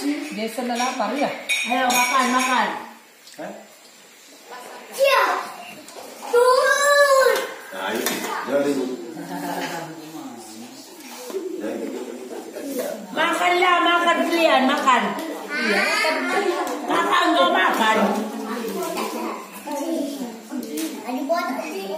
sih. Jason dan lapar ya? Ayo makan, makan. Hah? Ya. Turun. Nah. Jadi. Makanlah, makan kalian, makan. Iya. Kakak enggak makan. Buat sih.